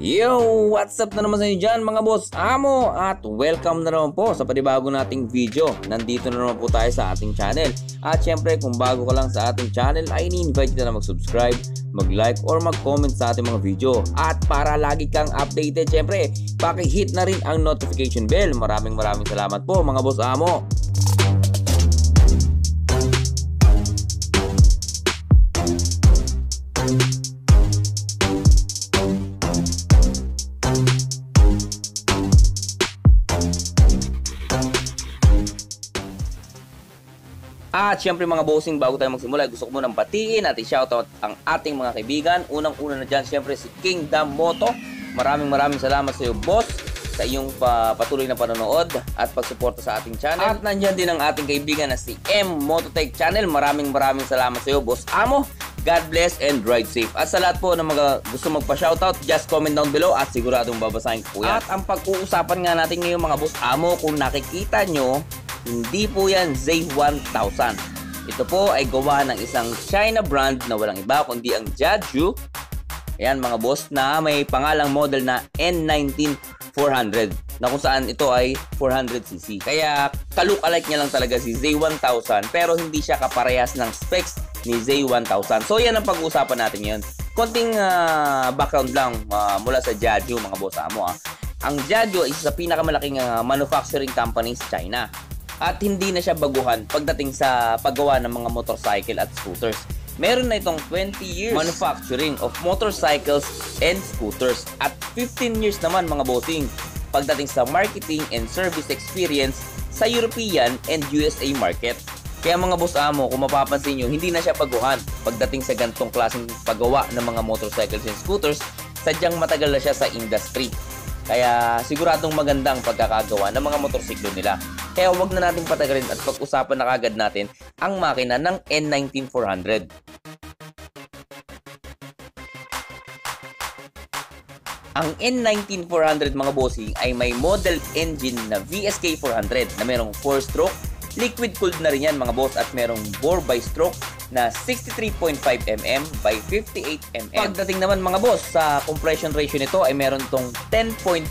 Yo! What's up na naman sa inyo dyan mga boss amo at welcome na naman po sa panibago nating video. Nandito na naman po tayo sa ating channel. At syempre kung bago ka lang sa ating channel ay ini-invite kita na mag-subscribe, mag-like or mag-comment sa ating mga video. At para lagi kang updated syempre, paki-hit na rin ang notification bell. Maraming maraming salamat po mga boss amo. At syempre mga bossing, bago tayo magsimula, gusto ko munang batiin at i-shoutout ang ating mga kaibigan. Unang-una na dyan, syempre si Kingdom Moto. Maraming maraming salamat sa iyo, boss, sa iyong pa patuloy na panonood at pagsuporta sa ating channel. At nandyan din ang ating kaibigan na si M Mototech Channel. Maraming maraming salamat sa iyo, boss Amo. God bless and ride safe. At sa lahat po na mga gusto magpa-shoutout, just comment down below at siguradong babasahin ko yan. At ang pag-uusapan nga natin ngayon mga boss amo, kung nakikita nyo, hindi po yan Z1000. Ito po ay gawa ng isang China brand na walang iba kundi ang Jiaju. Ayan mga boss na may pangalang model na N19 400 na kung saan ito ay 400cc. Kaya kalookalike niya lang talaga si Z1000 pero hindi siya kaparehas ng specs ni Z1000. So yan ang pag-uusapan natin ngayon. Konting uh, background lang uh, mula sa Jiaju mga boss amo. Ah. Ang Jiaju ay isa sa pinakamalaking uh, manufacturing company sa China at hindi na siya baguhan pagdating sa paggawa ng mga motorcycle at scooters. Meron na itong 20 years manufacturing of motorcycles and scooters at 15 years naman mga bossing pagdating sa marketing and service experience sa European and USA market. Kaya mga boss amo, kung mapapansin nyo, hindi na siya baguhan pagdating sa gantong klaseng paggawa ng mga motorcycles and scooters, sadyang matagal na siya sa industry. Kaya siguradong magandang pagkakagawa ng mga motorsiklo nila. Kaya wag na natin patagalin at pag-usapan na kagad natin ang makina ng N19400. Ang N19400 mga bossing ay may model engine na VSK 400 na merong 4-stroke, liquid cooled na rin yan mga boss at merong bore by stroke na 63.5 mm by 58 mm. Pagdating naman mga boss, sa compression ratio nito ay meron tong 10.5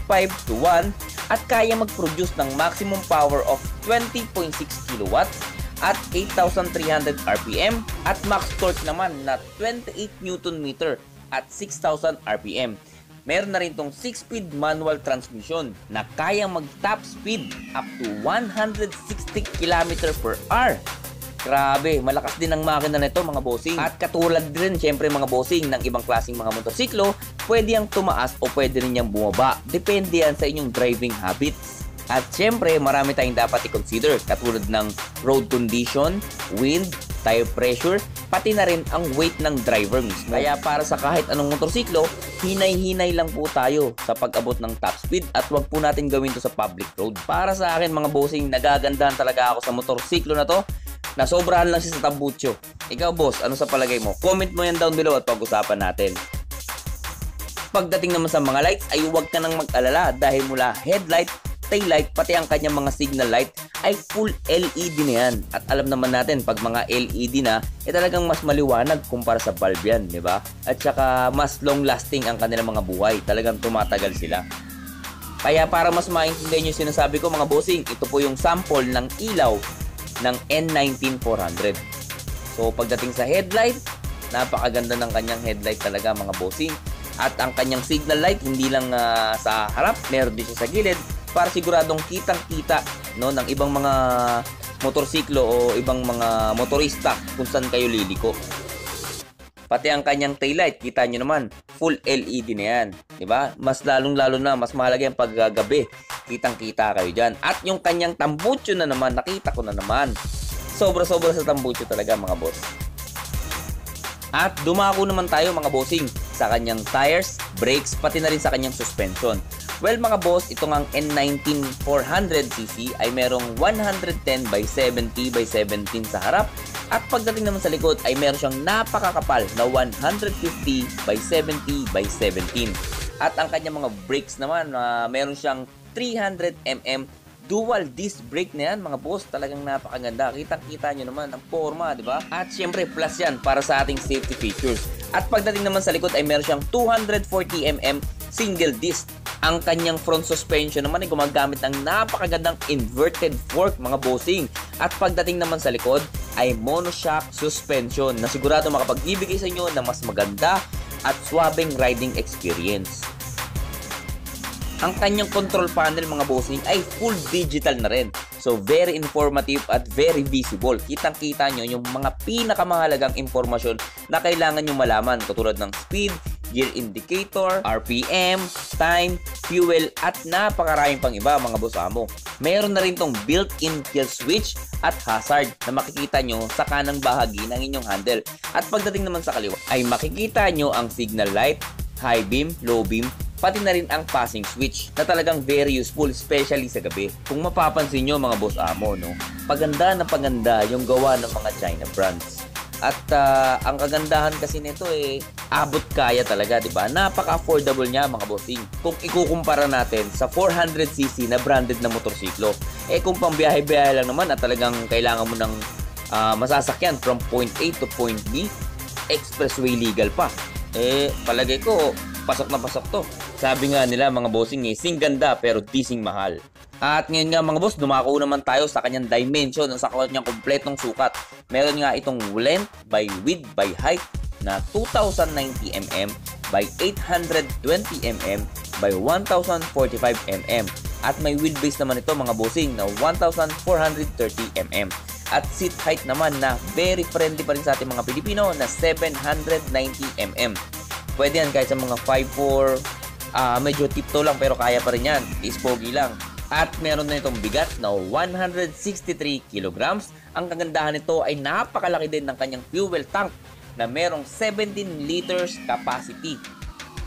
to 1 at kaya mag-produce ng maximum power of 20.6 kW at 8,300 RPM at max torque naman na 28 Nm at 6,000 RPM. Meron na rin tong 6-speed manual transmission na kaya mag-top speed up to 160 km per hour Grabe, malakas din ang makina nito mga bossing. At katulad din syempre mga bossing ng ibang klaseng mga motorsiklo, pwede yang tumaas o pwede rin yang bumaba. Depende yan sa inyong driving habits. At syempre, marami tayong dapat i-consider katulad ng road condition, wind, tire pressure, pati na rin ang weight ng driver mismo. Kaya para sa kahit anong motorsiklo, hinay-hinay lang po tayo sa pag-abot ng top speed at wag po natin gawin to sa public road. Para sa akin mga bossing, nagagandahan talaga ako sa motorsiklo na to Nasobrahan lang siya sa tambucho. Ikaw boss, ano sa palagay mo? Comment mo yan down below at pag-usapan natin. Pagdating naman sa mga lights ay huwag ka nang mag-alala dahil mula headlight, taillight, pati ang kanyang mga signal light ay full LED na yan. At alam naman natin, pag mga LED na, eh talagang mas maliwanag kumpara sa bulb yan, di ba? At saka mas long lasting ang kanilang mga buhay. Talagang tumatagal sila. Kaya para mas maintindihan yung sinasabi ko mga bossing, ito po yung sample ng ilaw ng N19400. So pagdating sa headlight, napakaganda ng kanyang headlight talaga mga bossing. At ang kanyang signal light hindi lang uh, sa harap, meron din siya sa gilid para siguradong kitang-kita no ng ibang mga motorsiklo o ibang mga motorista kung saan kayo liliko. Pati ang kanyang taillight, kita nyo naman, full LED na yan. ba? Diba? Mas lalong-lalo na, mas mahalaga yung paggagabi. Kitang-kita kayo dyan. At yung kanyang tambucho na naman, nakita ko na naman. Sobra-sobra sa tambucho talaga mga boss. At dumako naman tayo mga bossing sa kanyang tires, brakes, pati na rin sa kanyang suspension. Well mga boss, itong ang N19 400cc ay merong 110 by 70 by 17 sa harap at pagdating naman sa likod ay meron siyang napakakapal na 150 by 70 by 17. At ang kanyang mga brakes naman, uh, meron siyang 300mm dual disc brake na yan mga boss talagang napakaganda kitang kita nyo naman ang forma di ba at syempre plus yan para sa ating safety features at pagdating naman sa likod ay meron siyang 240mm single disc. Ang kanyang front suspension naman ay gumagamit ng napakagandang inverted fork mga bossing. At pagdating naman sa likod ay monoshock suspension na sigurado makapagbibigay sa inyo ng mas maganda at swabing riding experience. Ang kanyang control panel mga bossing ay full digital na rin. So very informative at very visible. Kitang-kita nyo yung mga pinakamahalagang impormasyon na kailangan nyo malaman katulad ng speed, gear indicator, RPM, time, fuel at napakaraming pang iba mga boss amo. Meron na rin tong built-in kill switch at hazard na makikita nyo sa kanang bahagi ng inyong handle. At pagdating naman sa kaliwa ay makikita nyo ang signal light, high beam, low beam, pati na rin ang passing switch na talagang very useful especially sa gabi. Kung mapapansin nyo mga boss amo, no, paganda na paganda yung gawa ng mga China brands. At uh, ang kagandahan kasi nito eh, abot kaya talaga, di ba? Napaka-affordable niya mga bossing. Kung ikukumpara natin sa 400cc na branded na motorsiklo, eh kung pang biyahe-biyahe lang naman at talagang kailangan mo ng uh, masasakyan from point A to point B, expressway legal pa. Eh, palagay ko, pasok na pasok to. Sabi nga nila mga bossing eh, sing ganda pero dising mahal. At ngayon nga mga boss, dumako naman tayo sa kanyang dimension sa kanyang kompletong sukat. Meron nga itong length by width by height na 2090 mm by 820 mm by 1045 mm. At may wheelbase naman ito mga bossing na 1430 mm. At seat height naman na very friendly pa rin sa ating mga Pilipino na 790 mm. Pwede yan kahit sa mga 5'4", uh, medyo tipto lang pero kaya pa rin yan. Is pogi lang. At meron na itong bigat na 163 kilograms. Ang kagandahan nito ay napakalaki din ng kanyang fuel tank na merong 17 liters capacity.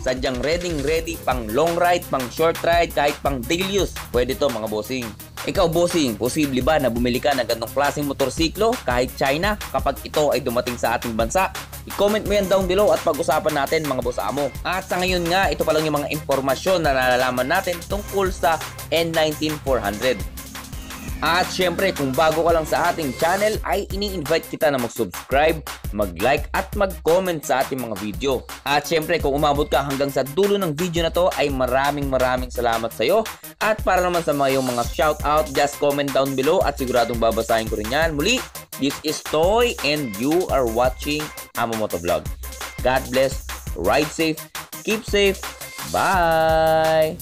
Sadyang ready ready pang long ride, pang short ride, kahit pang daily use. Pwede to mga bossing. Ikaw bossing, posible ba na bumili ka ng ganong klaseng motorsiklo kahit China kapag ito ay dumating sa ating bansa? I-comment mo yan down below at pag-usapan natin mga boss amo. At sa ngayon nga, ito pa lang yung mga impormasyon na nalalaman natin tungkol sa N19400. At syempre, kung bago ka lang sa ating channel, ay ini-invite kita na mag-subscribe, mag-like at mag-comment sa ating mga video. At syempre, kung umabot ka hanggang sa dulo ng video na to, ay maraming maraming salamat sa iyo. At para naman sa mga yung mga shoutout, just comment down below at siguradong babasahin ko rin yan. Muli, this is Toy and you are watching Amamoto Vlog. God bless, ride safe, keep safe, bye!